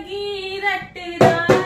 लगी रट